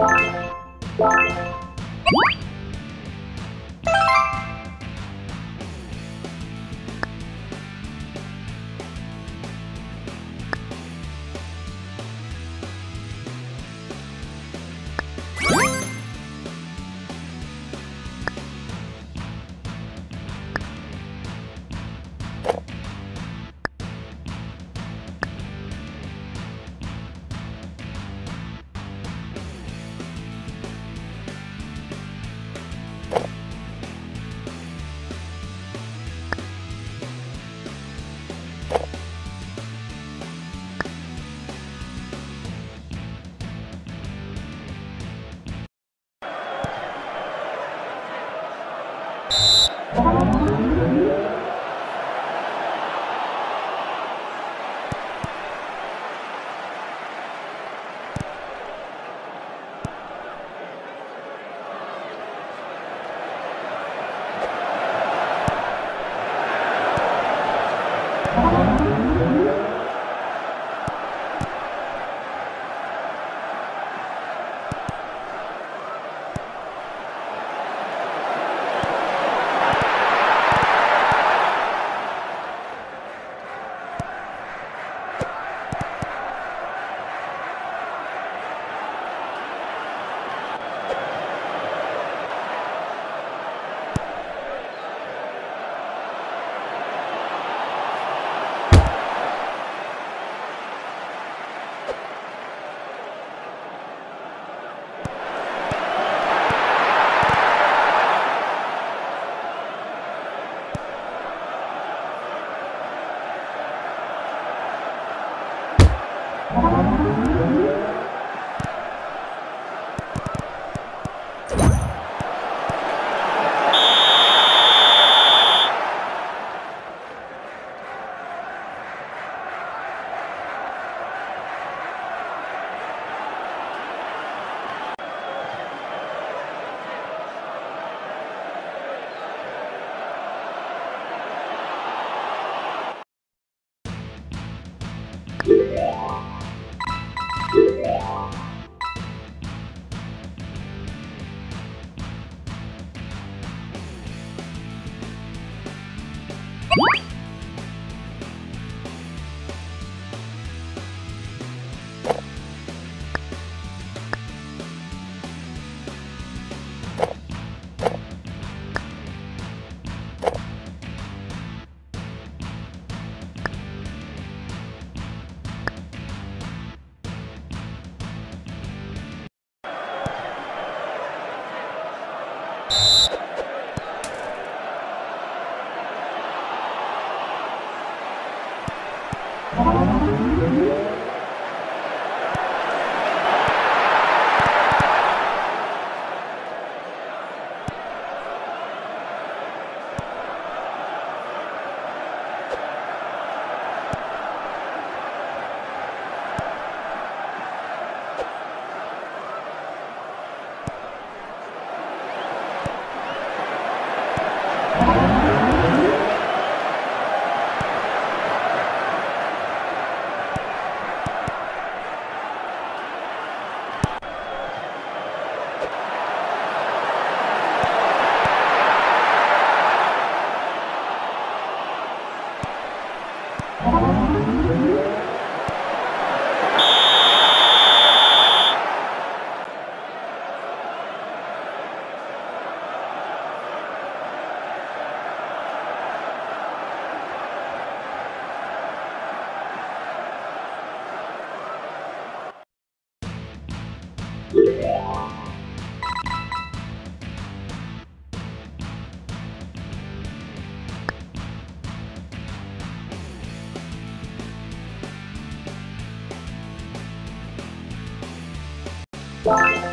Bye. 네.